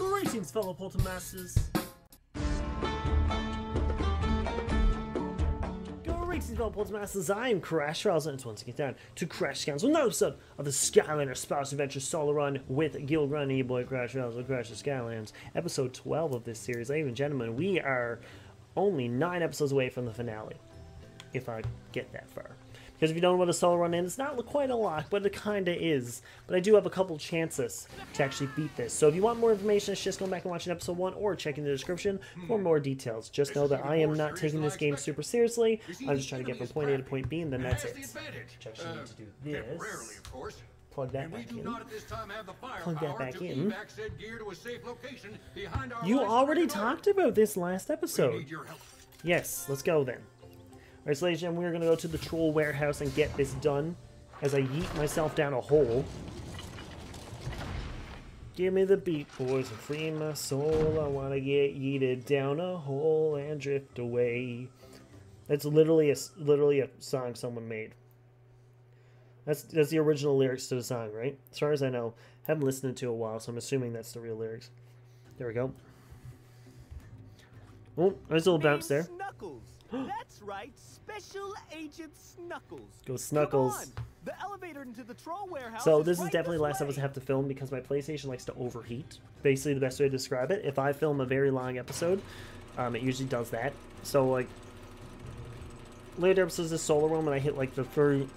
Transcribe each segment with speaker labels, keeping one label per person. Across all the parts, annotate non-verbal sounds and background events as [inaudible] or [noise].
Speaker 1: Greetings, fellow Portal Masters. Greetings, fellow Portal Masters. I am Crash Trials, and it's once again down to Crash Scans with another episode of the Skylander Spyro's Adventure Solo Run with Gill Grunt, your boy Crash Trials with Crash the Skylands. Episode 12 of this series. Ladies and gentlemen, we are only nine episodes away from the finale, if I get that far. Because if you don't know what a solo run is, it's not quite a lot, but it kinda is. But I do have a couple chances to actually beat this. So if you want more information, it's just go back and watch episode 1 or check in the description for more details. Just know that I am not taking this game super seriously. I'm just trying to get from point A to point B, and then that's it. Which actually need to do this. Plug that back in. Plug that back in. You already talked about this last episode. Yes, let's go then. Alright, ladies and gentlemen, we're going to go to the troll warehouse and get this done as I yeet myself down a hole. Give me the beat, boys, and free my soul. I want to get yeeted down a hole and drift away. That's literally a, literally a song someone made. That's, that's the original lyrics to the song, right? As far as I know. haven't listened to it a while, so I'm assuming that's the real lyrics. There we go. Oh, a little bounce there.
Speaker 2: Snuckles. [gasps] That's right, Special Agent Snuckles.
Speaker 1: Go Snuckles.
Speaker 2: On. The elevator into the troll warehouse.
Speaker 1: So this is
Speaker 2: right
Speaker 1: definitely the last episode I have to film because my PlayStation likes to overheat. Basically, the best way to describe it. If I film a very long episode, um, it usually does that. So like later episodes of Solo Run, and I hit like the thirty,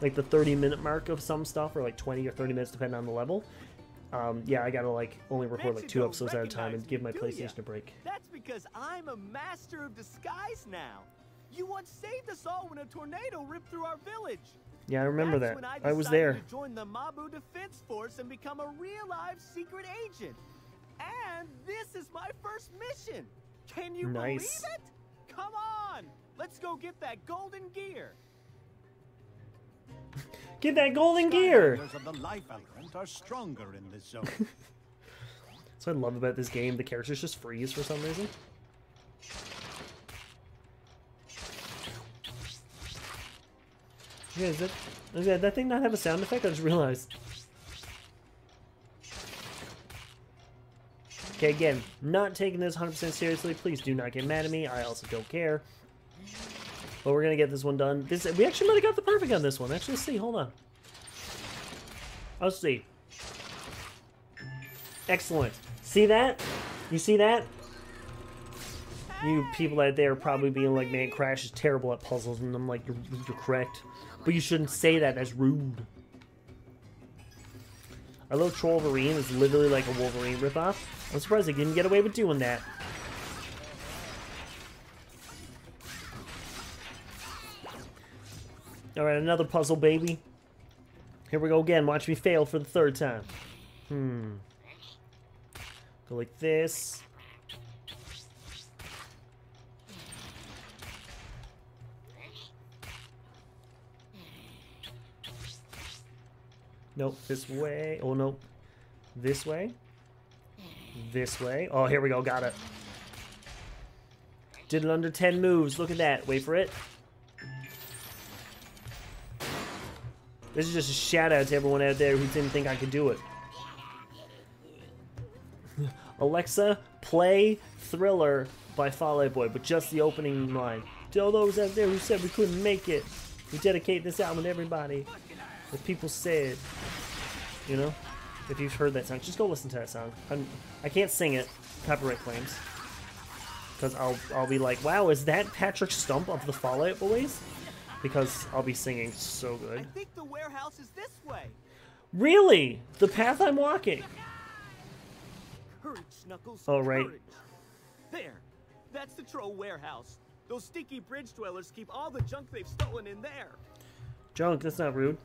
Speaker 1: like the thirty minute mark of some stuff, or like twenty or thirty minutes depending on the level. Um, yeah, I gotta like only record like two episodes at a time and give my? PlayStation a break.
Speaker 2: That's because I'm a master of disguise now. You once saved us all when a tornado ripped through our village.
Speaker 1: Yeah, I remember
Speaker 2: That's
Speaker 1: that.
Speaker 2: When I,
Speaker 1: I was there.
Speaker 2: To join the Mabu Defense Force and become a real live secret agent. And this is my first mission. Can you
Speaker 1: Nice.
Speaker 2: believe it? Come on, let's go get that golden gear.
Speaker 1: Get that golden gear.
Speaker 3: Skylanders of the life element are stronger in this zone. [laughs]
Speaker 1: That's what I love about this game. The characters just freeze for some reason. Yeah, is that, that, that thing not have a sound effect? I just realized. Okay, again, not taking this 100% seriously. Please do not get mad at me. I also don't care. But we're gonna get this one done. This we actually might have got the perfect on this one. Actually, let's see. Hold on. Let's see. Excellent. See that? You see that? You people out there are probably being like, man, Crash is terrible at puzzles, and I'm like, you're, you're correct. But you shouldn't say that, that's rude. Our little Trollverine is literally like a Wolverine ripoff. I'm surprised they didn't get away with doing that. Alright, another puzzle, baby. Here we go again. Watch me fail for the third time. Hmm. Go like this. Nope, this way. Oh, nope. This way. This way. Oh, here we go. Got it. Did it under 10 moves. Look at that. Wait for it. This is just a shout out to everyone out there who didn't think I could do it. [laughs] Alexa, play Thriller by Fall Out Boy, but just the opening line. To all those out there who said we couldn't make it, we dedicate this album to everybody. What people said. You know? If you've heard that song, just go listen to that song. I'm, I can't sing it. Copyright claims. Because I'll, I'll be like, wow, is that Patrick Stump of the Fall Out Boys? Because I'll be singing so good.
Speaker 2: I think the warehouse is this way.
Speaker 1: Really? The path I'm walking?
Speaker 2: Courage, Snuckles.
Speaker 1: Oh, right.
Speaker 2: courage. There. That's the troll warehouse. Those stinky bridge dwellers keep all the junk they've stolen in there.
Speaker 1: Junk, that's not rude.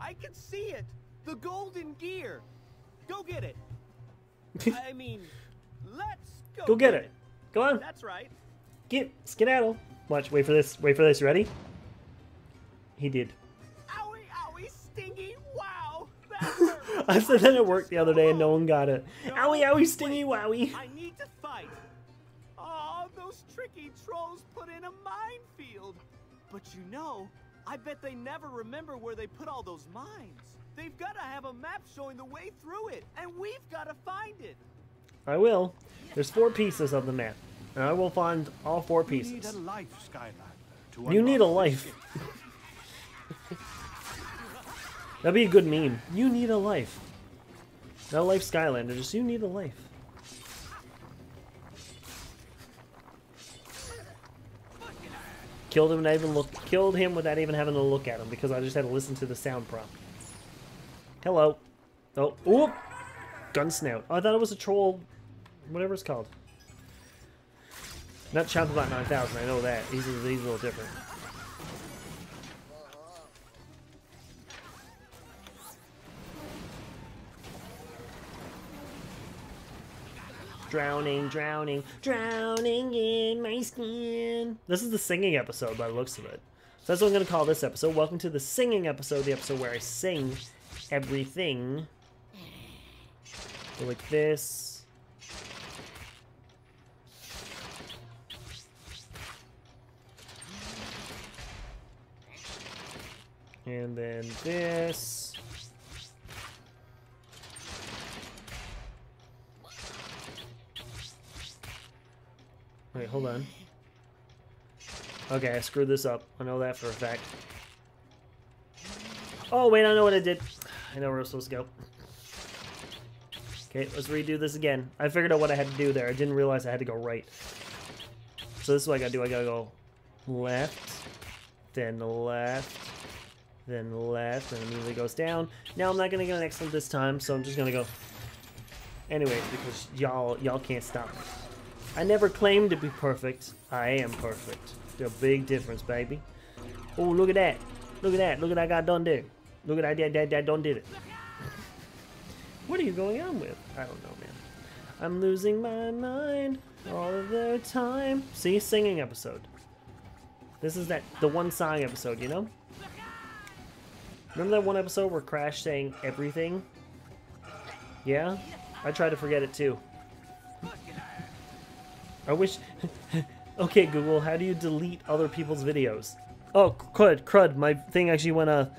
Speaker 2: I can see it. The golden gear. Go get it. [laughs] I mean, let's go.
Speaker 1: Go get it. Go on.
Speaker 2: That's right.
Speaker 1: Get skedaddle. Watch, wait for this. Wait for this. Ready? He did.
Speaker 2: Owie, owie, stingy. Wow. [laughs]
Speaker 1: I said that at work the other day and no one got it.
Speaker 2: No,
Speaker 1: Owie, owie, stingy, wowie.
Speaker 2: I need to fight. Oh, those tricky trolls put in a minefield. But you know, I bet they never remember where they put all those mines. They've got to have a map showing the way through it, and we've got to find it.
Speaker 1: I will. There's four pieces of the map, and I will find all four
Speaker 3: You need
Speaker 1: pieces.
Speaker 3: a life, Skylander. to
Speaker 1: You need a life. [laughs] That'd be a good meme. You need a life. Not a life Skylander, just you need a life. Killed him without even look killed him without even having to look at him because I just had to listen to the sound prompt. Hello. Oh, oop! Gun snout. Oh, I thought it was a troll whatever it's called. Not Chompabot 9000, I know that. He's, he's a little different. Drowning, drowning, drowning in my skin. This is the singing episode by the looks of it. So that's what I'm going to call this episode. Welcome to the singing episode, the episode where I sing everything. Like this. And then this. Wait, hold on. Okay, I screwed this up. I know that for a fact. Oh, wait, I know what I did. I know where we're supposed to go. Okay, let's redo this again. I figured out what I had to do there. I didn't realize I had to go right. So this is what I gotta do. I gotta go left, then left, then left, and immediately goes down. Now I'm not gonna get an excellent this time, so I'm just gonna go. Anyways, because y'all y'all can't stop me. I never claimed to be perfect. I am perfect. There's a big difference, baby. Oh, look at that. Look at that. Look at that guy done did. Look at that that that, that done did it. [laughs] what are you going on with? I don't know, man. I'm losing my mind all of the time. See, singing episode. This is that the one song episode, you know? Remember that one episode where Crash sang everything? Yeah? I tried to forget it too. I wish. [laughs] okay, Google, how do you delete other people's videos? Oh, crud, crud, my thing actually went, uh. [laughs]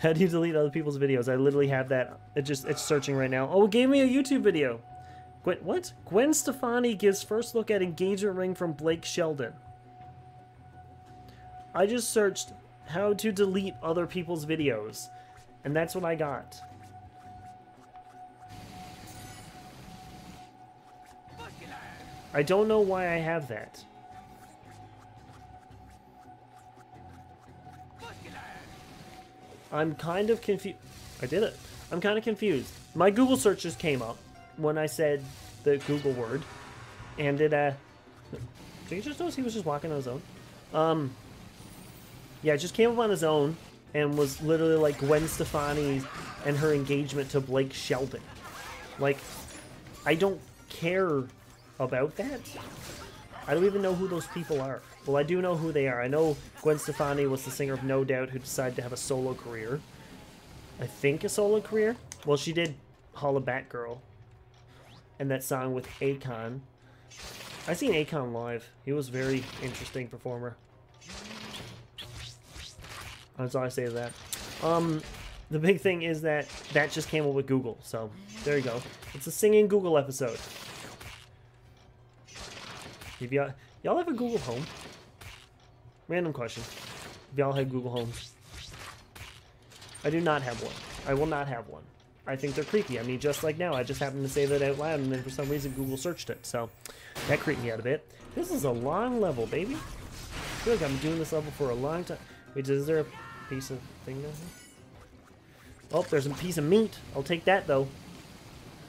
Speaker 1: How do you delete other people's videos? I literally have that. It just, it's searching right now. Oh, it gave me a YouTube video. Gwen, what? Gwen Stefani gives first look at engagement ring from Blake Shelton. I just searched how to delete other people's videos, and that's what I got. I don't know why I have that. I'm kind of confused. I did it. I'm kind of confused. My Google search just came up when I said the Google word, and it, uh, did just notice he was just walking on his own? Um, yeah, just came up on his own and was literally like Gwen Stefani and her engagement to Blake Shelton. Like, I don't care about that. I don't even know who those people are. Well, I do know who they are. I know Gwen Stefani was the singer of No Doubt who decided to have a solo career. I think a solo career. Well, she did Hollaback Girl and that song with Akon. I seen Akon live. He was very interesting performer. That's all I say to that. Um, the big thing is that that just came up with Google. So there you go. It's a singing Google episode. If y'all y'all have a Google Home? Random question. If y'all have Google Homes? I do not have one. I will not have one. I think they're creepy. I mean, just like now, I just happened to say that out loud, and then for some reason Google searched it. So that creeped me out a bit. This is a long level, baby. I feel like I'm doing this level for a long time. Wait, is there a piece of thing down here? Oh, there's a piece of meat. I'll take that though.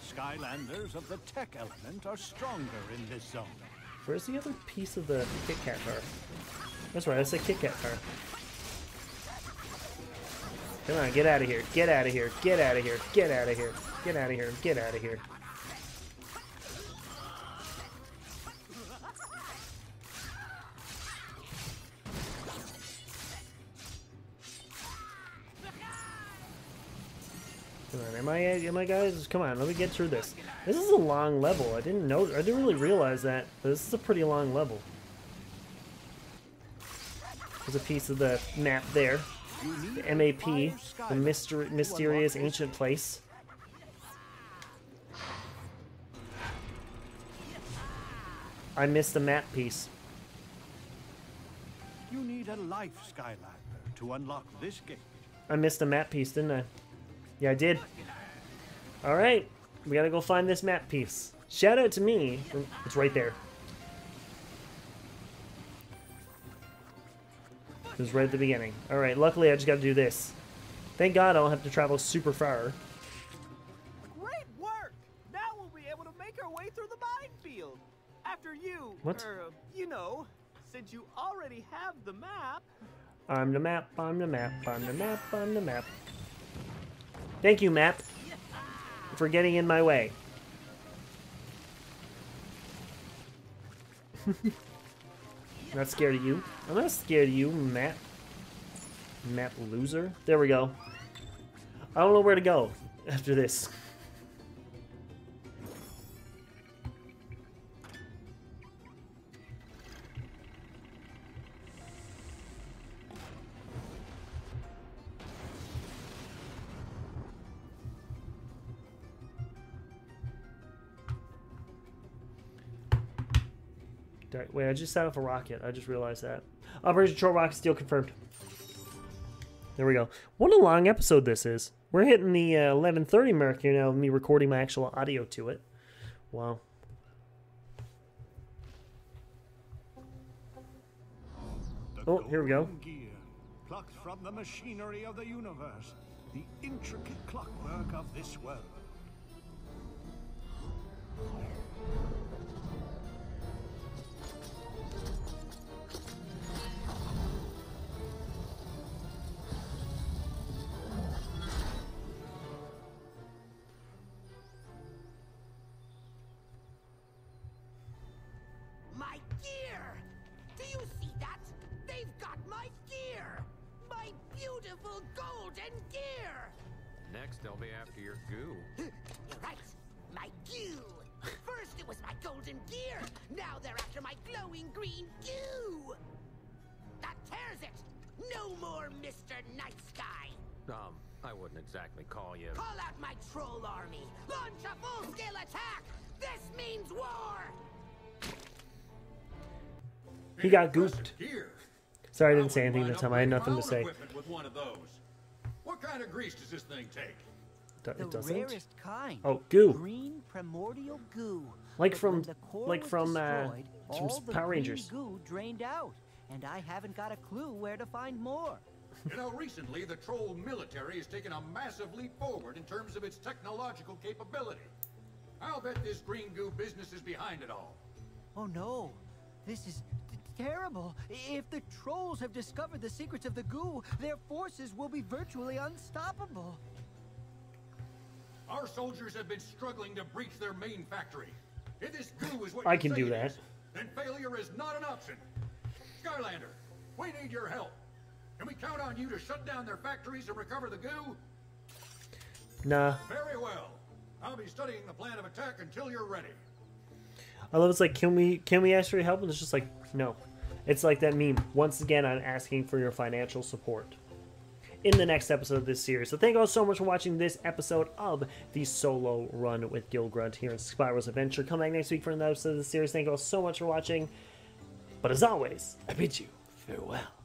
Speaker 3: Skylanders of the tech element are stronger in this zone.
Speaker 1: Where's the other piece of the Kit Kat car? That's right, that's a Kit Kat car. Come on, get out of here. Get out of here. Get out of here. Get out of here. Get out of here. Get out of here. Come I guys? Come on, let me get through this. This is a long level. I didn't know, I didn't really realize that. This is a pretty long level. There's a piece of the map there. The MAP, the
Speaker 3: Skylanders
Speaker 1: myster-
Speaker 3: to
Speaker 1: mysterious ancient place. I missed the map piece.
Speaker 3: You need a life Skylander to unlock this gate.
Speaker 1: I missed a map piece, didn't I? Yeah, I did. Alright, we gotta go find this map piece. Shout out to me. It's right there. It was right at the beginning. Alright, luckily I just gotta do this. Thank God I don't have to travel super far.
Speaker 2: Great work! Now we'll be able to make our way through the minefield. After you,
Speaker 1: What?
Speaker 2: er, you know, since you already have the map.
Speaker 1: I'm the map, I'm the map, I'm the map, I'm the map. Thank you, map, for getting in my way. [laughs] not scared of you. I'm not scared of you, map. Map loser. There we go. I don't know where to go after this. Wait, I just set off a rocket. I just realized that. Operation Troll Rocket Steel confirmed. There we go. What a long episode this is. We're hitting the uh, 11:30 mark here now. of Me recording my actual audio to it. Wow.
Speaker 3: The
Speaker 1: Oh, here we go.
Speaker 3: Gear, plucked from the machinery of the universe, the intricate clockwork of this world.
Speaker 4: Beautiful golden gear!
Speaker 5: Next, they'll be after your goo. [laughs]
Speaker 4: You're right. My goo! First it was my golden gear. Now they're after my glowing green goo! That tears it! No more Mr. Night Sky!
Speaker 5: Um, I wouldn't exactly call you.
Speaker 4: Call out my troll army! Launch a full-scale attack! This means war!
Speaker 1: He got
Speaker 6: Impressive
Speaker 1: gooped.
Speaker 6: Gear.
Speaker 1: Sorry, I didn't say anything
Speaker 6: mind
Speaker 1: that time. I had nothing to say.
Speaker 6: With one of those. What kind of grease does this thing take?
Speaker 1: Do- It doesn't.
Speaker 7: rarest kind.
Speaker 1: Oh, goo.
Speaker 7: Green primordial goo.
Speaker 1: Like
Speaker 7: But
Speaker 1: from-
Speaker 7: when the core
Speaker 1: like
Speaker 7: was
Speaker 1: from, uh, from Power
Speaker 7: green
Speaker 1: Rangers.
Speaker 7: Goo drained out, and I haven't got a clue where to find more. [laughs]
Speaker 6: You know, recently the troll military has taken a massive leap forward in terms of its technological capability. I'll bet this green goo business is behind it all.
Speaker 7: Oh no, this is t- terrible. If the trolls have discovered the secrets of the goo, their forces will be virtually unstoppable.
Speaker 6: Our soldiers have been struggling to breach their main factory. If this goo is what
Speaker 1: I can do
Speaker 6: it
Speaker 1: that.
Speaker 6: is, then failure is not an option. Skylander, we need your help. Can we count on you to shut down their factories and recover the goo?
Speaker 1: Nah.
Speaker 6: Very well. I'll be studying the plan of attack until you're ready.
Speaker 1: I love it's like, can we can we ask for your help? And it's just like, no. It's like that meme. Once again, I'm asking for your financial support. In the next episode of this series. So thank you all so much for watching this episode of the solo run with Gill Grunt here in Spyro's Adventure. Come back next week for another episode of the series. Thank you all so much for watching. But as always, I bid you farewell.